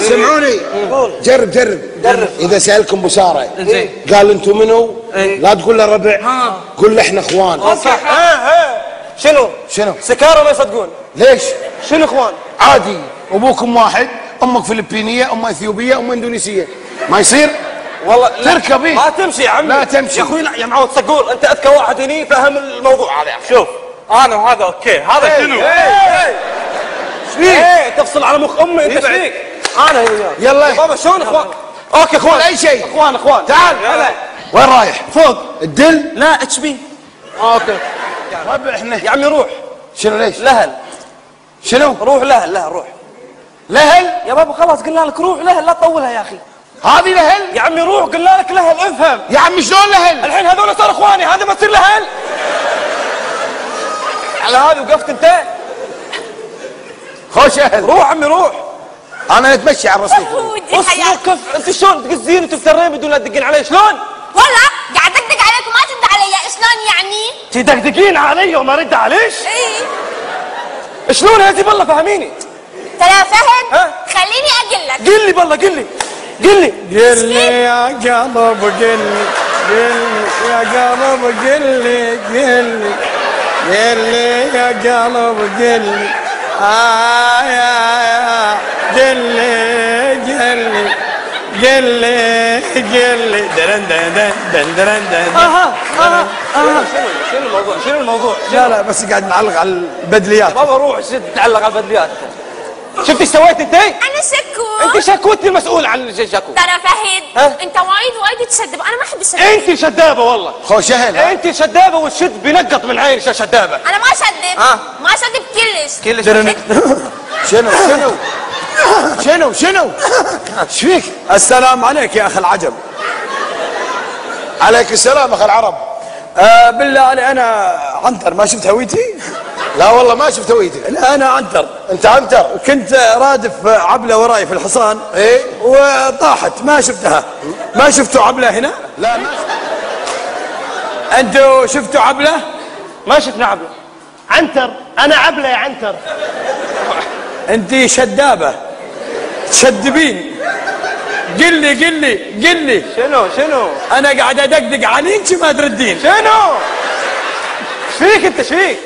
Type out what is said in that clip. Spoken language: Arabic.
سمعوني؟ جرب جرب. جرب. إذا سألكم بسارة. زين. قال أنتم منو؟ إيه. لا تقول له ربع. قول له إحنا إخوان. صح. ها ها. شنو؟ شنو؟ سكارى ما يصدقون ليش؟ شنو إخوان؟ عادي. أبوكم واحد أمك فلبينية أم إثيوبية أم إندونيسية. ما يصير؟ والله لا، تركب إيه؟ ما تمشي يا عمي. لا تمشي. يا أخوي لا. يا معود صقور أنت أذكى واحد هني فهم الموضوع هذا شوف. أنا وهذا أوكي. هذا شنو؟ إيه تفصل على مخ أمي انت إيش فيك؟ أنا. يلا. يا. بابا شلون إخوان؟ أوكي إخوان. أي شيء. إخوان إخوان. تعال. هلا وين رايح؟ فوق. الدل؟ لا اتش بي. أوكي. ربع إحنا. يا عمي روح. شنو ليش؟ لهل. شنو؟ روح لهل لهل روح. لهل؟ يا بابا خلاص قلنا لك روح لهل لا تطولها يا أخي. هذه لهل؟ يا عمي روح قلنا لك لهل افهم. يا عمي شلون لهل؟ الحين هذول صار إخواني هذا ما تصير لهل؟ على هذه وقفت أنت. خوش أهل. روح عمي روح. أنا اتمشي على الرصيف. حياتي. موقف أنت شلون تقزين وتفترين بدون لا تدقين علي؟ شلون؟ والله قاعد دقدق عليك وما ترد علي شلون يعني؟ تدقدقين علي وما رد عليش؟ إي. شلون هذه بالله فهميني؟ ترى فهد ها؟ خليني أقول لك. قل لي بالله قل لي قل لي. قل لي يا قلب قل لي قل لي يا قلب قل لي قل لي قل لي يا قلب قل لي. آه يا يا قل لي قل لي قل لي قل لي درن درن درن درن. درن أها أها أها شنو شنو الموضوع؟ شنو الموضوع؟ لا لا بس قاعد نعلق على البدليات. بابا روح شد تعلق على البدليات. شفت إيش سويت انت؟ أنا شكو انت شكو انت المسؤول عن الشكو ترى فهد ها؟ أنت وايد وايد تشدب. أنا ما أحب الشدب. أنت شدابة والله. خوش أهل؟ أنت شدابة والشد بينقط من عينك يا شدابة. أنا ما أشدب. ها؟ ما أشدب كلش. كلش. شنو شنو؟ شنو شنو؟ إيش فيك؟ السلام عليك يا أخي العجب. عليك السلام اخ العرب. آه بالله علي أنا عنتر ما شفت هويتي؟ لا والله ما شفت هويتك لا أنا عنتر. أنت عنتر؟ كنت رادف عبله وراي في الحصان. إيه؟ وطاحت ما شفتها. ما شفتوا عبله هنا؟ لا ما أنتوا شفتوا عبله؟ ما شفنا عبله. عنتر أنا عبله يا عنتر. انت شدابة. تشدبين. قل لي قل لي قل لي شنو شنو؟ أنا قاعد أدقدق عليك ما تردين. شنو؟ فيك أنت فيك